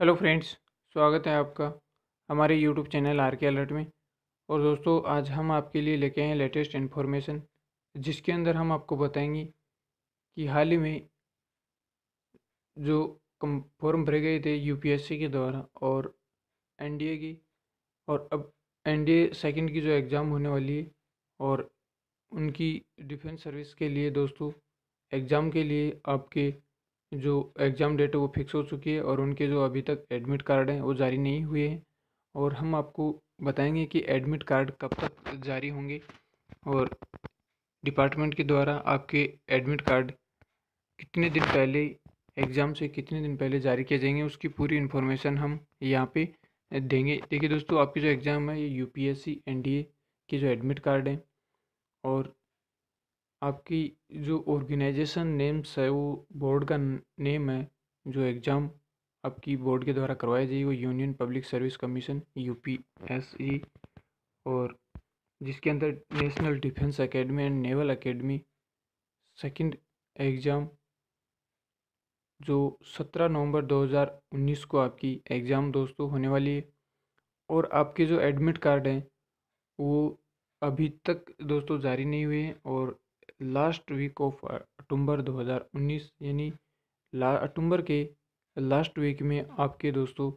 Hello friends, स्वागत है आपका हमारे YouTube channel R K alert में। और दोस्तों, आज हम आपके लिए लेके आए हैं लेटेस्ट इन्फॉर्मेशन जिसके अंदर हम आपको बताएँगे कि हाल ही में जो कम फॉर्म भरे गए थे यूपीएससी के द्वारा और एनडीए की, और अब एनडीए सेकंड की जो एग्ज़ाम होने वाली है और उनकी डिफेंस सर्विस के लिए दोस्तों एग्ज़ाम के लिए आपके जो एग्ज़ाम डेट है वो फिक्स हो चुकी है और उनके जो अभी तक एडमिट कार्ड हैं वो जारी नहीं हुए हैं। और हम आपको बताएँगे कि एडमिट कार्ड कब तक जारी होंगे और डिपार्टमेंट के द्वारा आपके एडमिट कार्ड कितने दिन पहले एग्ज़ाम से कितने दिन पहले जारी किए जाएँगे उसकी पूरी इन्फॉर्मेशन हम यहाँ पे देंगे। देखिए दोस्तों, आपकी जो एग्ज़ाम है ये U P S C N D A की जो एडमिट कार्ड हैं और आपकी जो ऑर्गेनाइजेशन नेम्स है, वो बोर्ड का नेम है, जो एग्ज़ाम आपकी बोर्ड के द्वारा करवाई जाएगी, वो Union Public Service Commission U P S E और जिसके अंदर National Defence Academy and Naval Academy second exam जो सत्रह नवंबर 2019 को आपकी एग्ज़ाम दोस्तों होने वाली है, और आपके जो एडमिट कार्ड हैं, वो अभी तक दोस्तों जारी नहीं हुए हैं, और लास्ट वीक ऑफ़ अक्टूबर 2019 यानी अक्टूबर के लास्ट वीक में आपके दोस्तों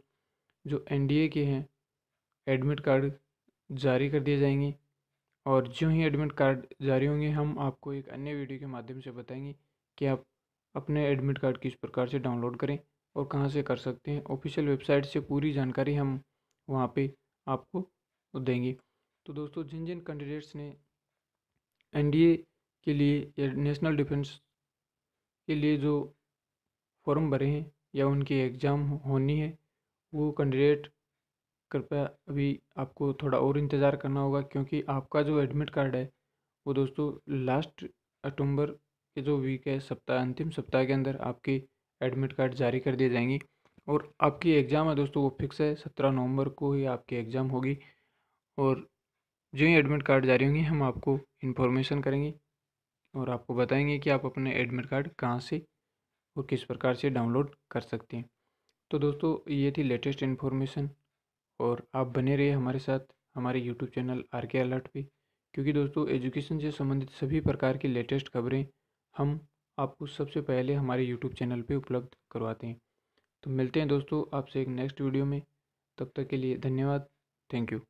जो एनडीए के हैं एडमिट कार्ड जारी कर दिए जाएँगे। और जो ही एडमिट कार्ड जारी होंगे, हम आपको एक अन्य वीडियो के माध्यम से बताएँगे कि आप अपने एडमिट कार्ड किस प्रकार से डाउनलोड करें और कहाँ से कर सकते हैं। ऑफिशियल वेबसाइट से पूरी जानकारी हम वहाँ पे आपको देंगे। तो दोस्तों, जिन जिन कैंडिडेट्स ने एनडीए के लिए या नेशनल डिफेंस के लिए जो फॉर्म भरे हैं या उनकी एग्ज़ाम होनी है, वो कैंडिडेट कृपया अभी आपको थोड़ा और इंतज़ार करना होगा क्योंकि आपका जो एडमिट कार्ड है, वो दोस्तों लास्ट अक्टूबर के जो वीक है, सप्ताह, अंतिम सप्ताह के अंदर आपके एडमिट कार्ड जारी कर दिए जाएँगे। और आपकी एग्ज़ाम है दोस्तों, वो फिक्स है, सत्रह नवंबर को ही आपकी एग्ज़ाम होगी। और जो ही एडमिट कार्ड जारी होंगे, हम आपको इन्फॉर्मेशन करेंगे। और आपको बताएँगे कि आप अपने एडमिट कार्ड कहाँ से और किस प्रकार से डाउनलोड कर सकते हैं। तो दोस्तों, ये थी लेटेस्ट इन्फॉर्मेशन और आप बने रहिए हमारे साथ, हमारे YouTube channel R K alert पे। क्योंकि दोस्तों, एजुकेशन से संबंधित सभी प्रकार की लेटेस्ट खबरें हम आपको सबसे पहले हमारे यूट्यूब चैनल पे उपलब्ध करवाते हैं। तो मिलते हैं दोस्तों आपसे एक नेक्स्ट वीडियो में। तब तक के लिए धन्यवाद। Thank you.